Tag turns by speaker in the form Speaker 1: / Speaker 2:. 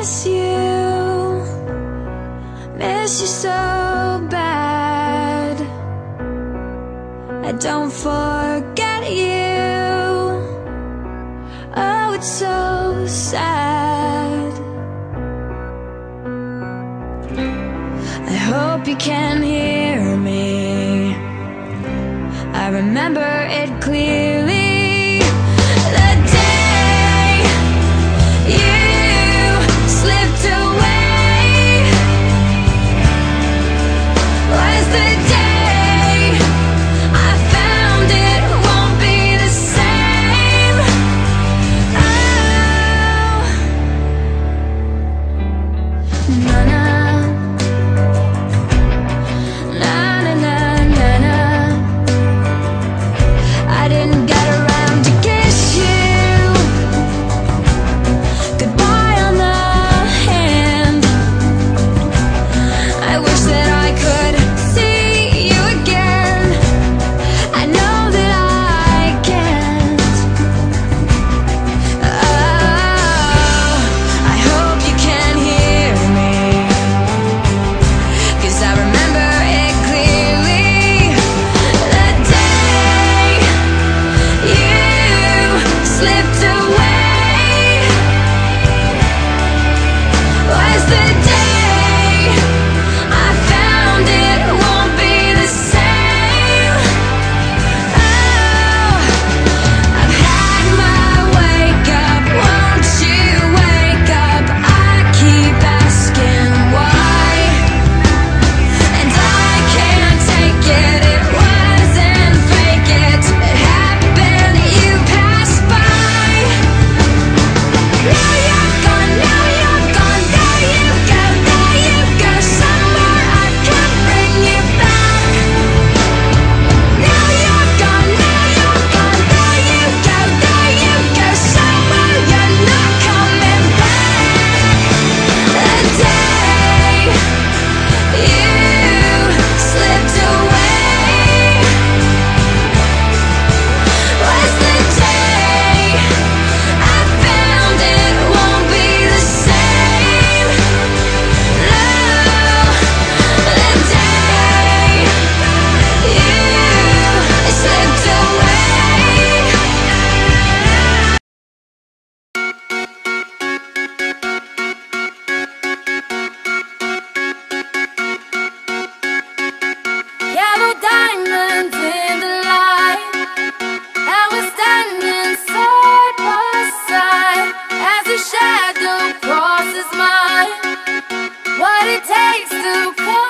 Speaker 1: miss you, miss you so bad. I don't forget you. Oh, it's so sad. I hope you can hear me. I remember it clear. ways to come.